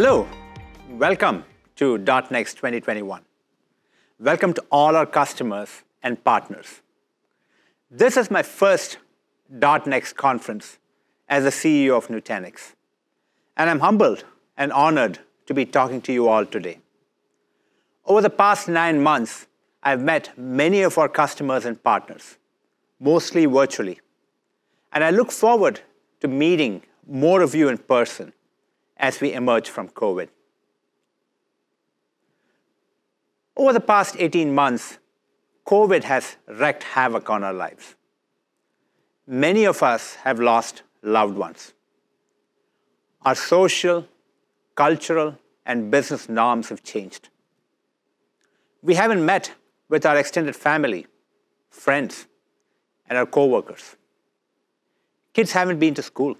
Hello, welcome to .NEXT 2021. Welcome to all our customers and partners. This is my first .NEXT conference as the CEO of Nutanix, and I'm humbled and honored to be talking to you all today. Over the past nine months, I've met many of our customers and partners, mostly virtually, and I look forward to meeting more of you in person as we emerge from COVID. Over the past 18 months, COVID has wreaked havoc on our lives. Many of us have lost loved ones. Our social, cultural, and business norms have changed. We haven't met with our extended family, friends, and our coworkers. Kids haven't been to school.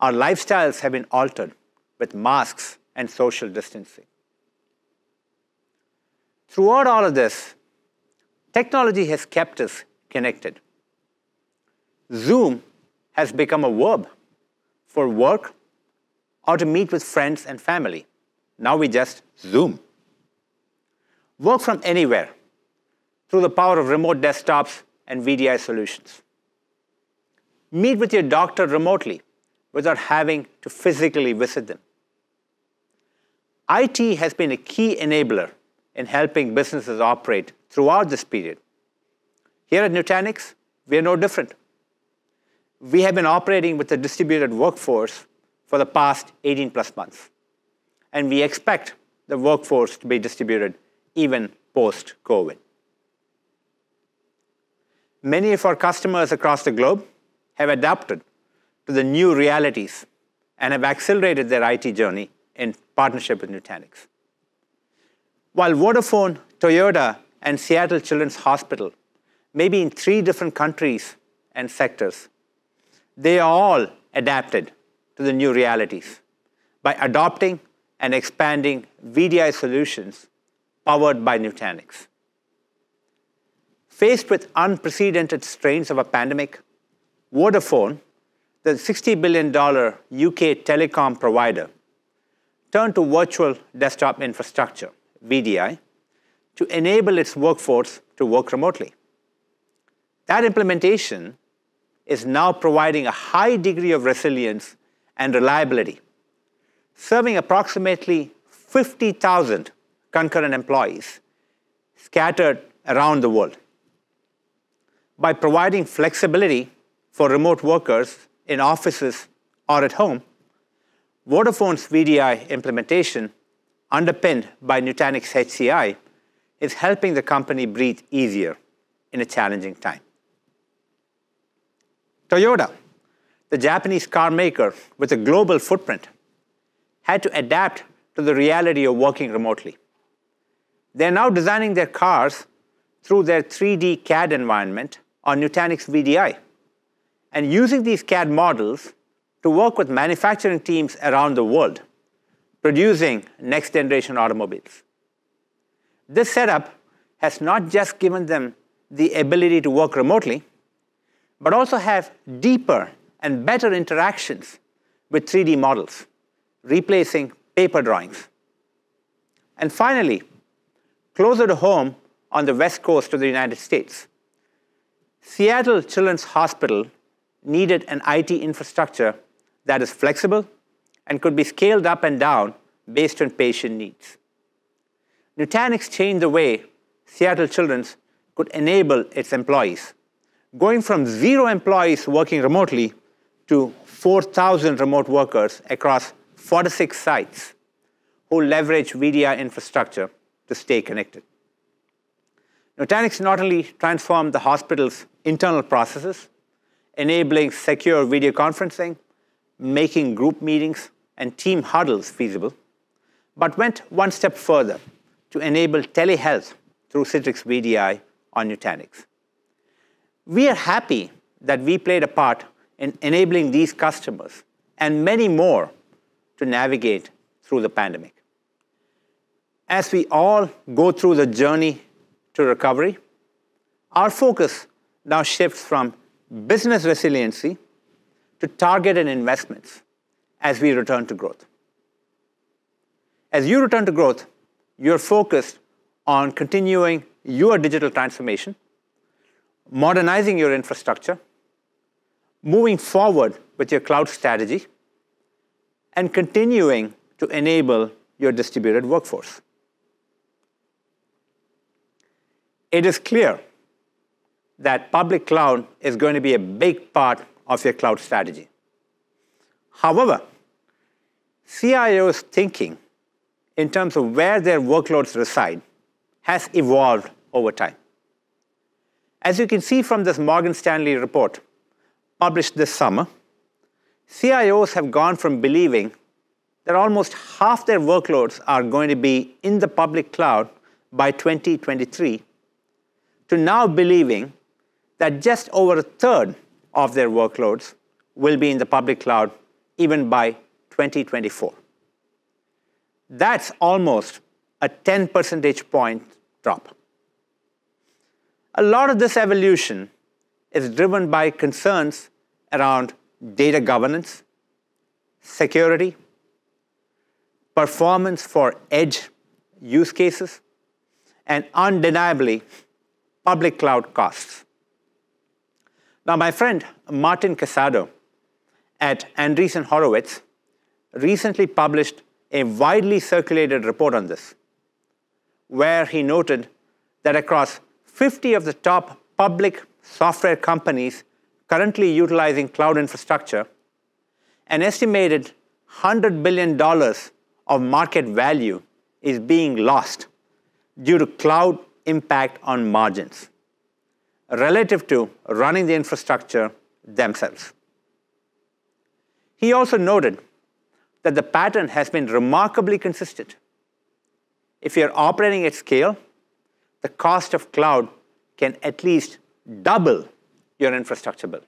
Our lifestyles have been altered with masks and social distancing. Throughout all of this, technology has kept us connected. Zoom has become a verb for work or to meet with friends and family. Now we just Zoom. Work from anywhere through the power of remote desktops and VDI solutions. Meet with your doctor remotely without having to physically visit them. IT has been a key enabler in helping businesses operate throughout this period. Here at Nutanix, we are no different. We have been operating with a distributed workforce for the past 18 plus months, and we expect the workforce to be distributed even post-COVID. Many of our customers across the globe have adapted to the new realities and have accelerated their IT journey in partnership with Nutanix. While Vodafone, Toyota, and Seattle Children's Hospital may be in three different countries and sectors, they are all adapted to the new realities by adopting and expanding VDI solutions powered by Nutanix. Faced with unprecedented strains of a pandemic, Vodafone, the $60 billion UK telecom provider, turned to virtual desktop infrastructure, VDI, to enable its workforce to work remotely. That implementation is now providing a high degree of resilience and reliability, serving approximately 50,000 concurrent employees scattered around the world. By providing flexibility for remote workers in offices or at home, Vodafone's VDI implementation, underpinned by Nutanix HCI, is helping the company breathe easier in a challenging time. Toyota, the Japanese car maker with a global footprint, had to adapt to the reality of working remotely. They're now designing their cars through their 3D CAD environment on Nutanix VDI and using these CAD models to work with manufacturing teams around the world, producing next-generation automobiles. This setup has not just given them the ability to work remotely, but also have deeper and better interactions with 3D models, replacing paper drawings. And finally, closer to home on the West Coast of the United States, Seattle Children's Hospital needed an IT infrastructure that is flexible and could be scaled up and down based on patient needs. Nutanix changed the way Seattle Children's could enable its employees going from zero employees working remotely to 4,000 remote workers across 46 sites who leverage VDI infrastructure to stay connected. Nutanix not only transformed the hospital's internal processes, enabling secure video conferencing, making group meetings and team huddles feasible, but went one step further to enable telehealth through Citrix VDI on Nutanix. We are happy that we played a part in enabling these customers and many more to navigate through the pandemic. As we all go through the journey to recovery, our focus now shifts from business resiliency to targeted investments as we return to growth. As you return to growth, you're focused on continuing your digital transformation, modernizing your infrastructure, moving forward with your cloud strategy, and continuing to enable your distributed workforce. It is clear that public cloud is going to be a big part of your cloud strategy. However, CIO's thinking in terms of where their workloads reside has evolved over time. As you can see from this Morgan Stanley report published this summer, CIOs have gone from believing that almost half their workloads are going to be in the public cloud by 2023 to now believing that just over a third of their workloads will be in the public cloud even by 2024. That's almost a 10 percentage point drop. A lot of this evolution is driven by concerns around data governance, security, performance for edge use cases, and undeniably, public cloud costs. Now, my friend Martin Casado at Andreessen Horowitz recently published a widely circulated report on this, where he noted that across 50 of the top public software companies currently utilizing cloud infrastructure, an estimated $100 billion of market value is being lost due to cloud impact on margins relative to running the infrastructure themselves. He also noted that the pattern has been remarkably consistent. If you're operating at scale, the cost of cloud can at least double your infrastructure bill.